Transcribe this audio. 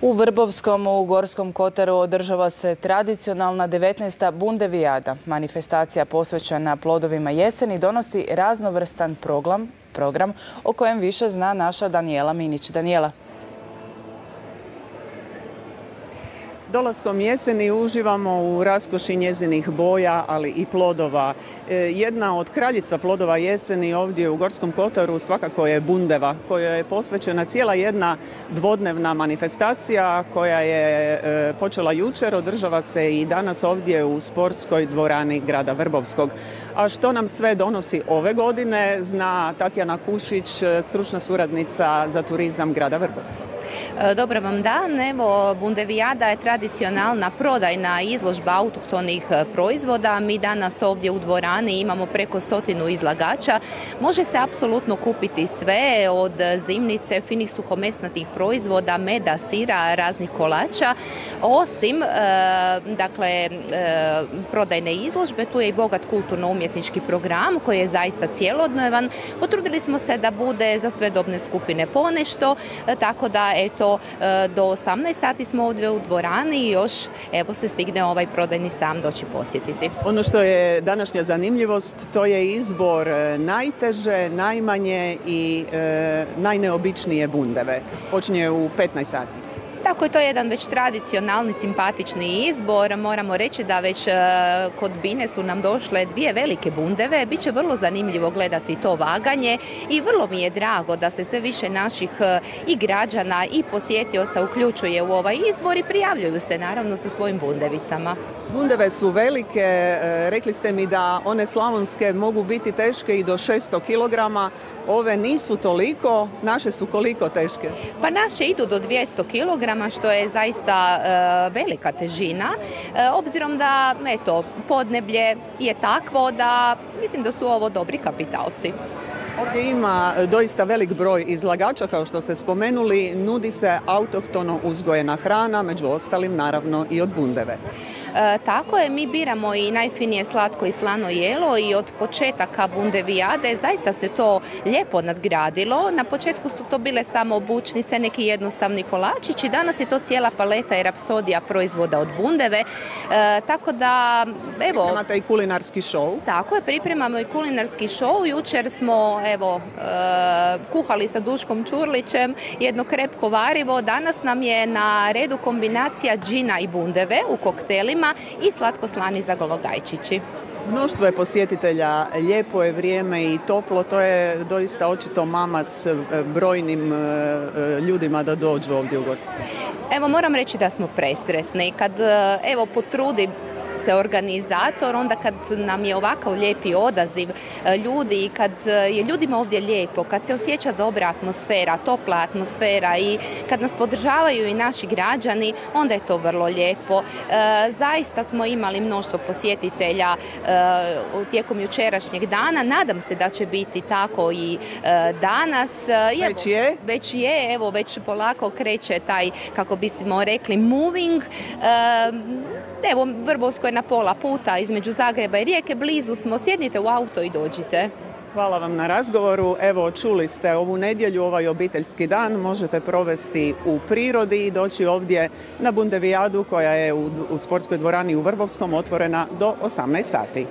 U Vrbovskom u Gorskom Kotaru održava se tradicionalna 19. Bundevijada. Manifestacija posvećena plodovima jeseni donosi raznovrstan program, program o kojem više zna naša Danijela Minić. Danijela. Dolaskom jeseni uživamo u raskoši njezinih boja, ali i plodova. E, jedna od kraljica plodova jeseni ovdje u Gorskom Kotaru svakako je Bundeva, koja je posvećena cijela jedna dvodnevna manifestacija koja je e, počela jučer, održava se i danas ovdje u sportskoj dvorani grada Vrbovskog. A što nam sve donosi ove godine, zna Tatjana Kušić, stručna suradnica za turizam grada Vrbovskog. E, Dobar vam dan, evo Bundevijada je tradicionalna prodajna izložba autohtonih e, proizvoda. Mi danas ovdje u dvorani imamo preko stotinu izlagača. Može se apsolutno kupiti sve od zimnice, finih suhomesnatih proizvoda, meda, sira, raznih kolača. Osim, e, dakle, prodajne izložbe, tu je i bogat kulturno-umjetnički program koji je zaista cijelodnevan. Potrudili smo se da bude za sve dobne skupine ponešto, tako da eto do 18 sati smo ovdje u dvorani i još evo se stigne ovaj prodajni sam doći posjetiti. Ono što je današnja zanimljivost to je izbor e, najteže, najmanje i e, najneobičnije bundeve. Počinje u 15 sati. Tako je to jedan već tradicionalni, simpatični izbor. Moramo reći da već e, kod Bine su nam došle dvije velike bundeve. Biće vrlo zanimljivo gledati to vaganje i vrlo mi je drago da se sve više naših e, i građana i posjetioca uključuje u ovaj izbor i prijavljuju se naravno sa svojim bundevicama. Bundeve su velike, e, rekli ste mi da one slavonske mogu biti teške i do 600 kg, ove nisu toliko, naše su koliko teške? Pa naše idu do 200 kg, što je zaista e, velika težina, e, obzirom da eto, podneblje je takvo da mislim da su ovo dobri kapitalci. Ovdje ima e, doista velik broj izlagača, kao što ste spomenuli, nudi se autohtono uzgojena hrana, među ostalim naravno i od bundeve. E, tako je, mi biramo i najfinije slatko i slano jelo i od početaka bundevijade zaista se to lijepo nadgradilo. Na početku su to bile samo bučnice, neki jednostavni kolačići, danas je to cijela paleta i rapsodija proizvoda od bundeve. E, tako da, evo... Pripremate i kulinarski show. Tako je, pripremamo i kulinarski show. Jučer smo evo, e, kuhali sa Duškom Čurlićem jedno krepko varivo. Danas nam je na redu kombinacija džina i bundeve u koktelima i slatko-slani zagologajčići. Mnoštvo je posjetitelja, lijepo je vrijeme i toplo, to je doista očito mamac e, brojnim e, ljudima da dođu ovdje u Gorsku. Evo moram reći da smo presretni. Kad evo potrudi se organizator, onda kad nam je ovakav lijepi odaziv e, ljudi i kad e, je ljudima ovdje lijepo, kad se osjeća dobra atmosfera, topla atmosfera i kad nas podržavaju i naši građani, onda je to vrlo lijepo. E, zaista smo imali mnoštvo posjetitelja tijekom jučerašnjeg dana. Nadam se da će biti tako i danas. Već je? Već je, evo već polako kreće taj, kako bismo rekli, moving. Evo, Vrbovsko je na pola puta između Zagreba i Rijeke, blizu smo, sjednite u auto i dođite. Hvala vam na razgovoru. Evo, čuli ste ovu nedjelju, ovaj obiteljski dan možete provesti u prirodi i doći ovdje na Bundevijadu koja je u, u sportskoj dvorani u Vrbovskom otvorena do 18 sati.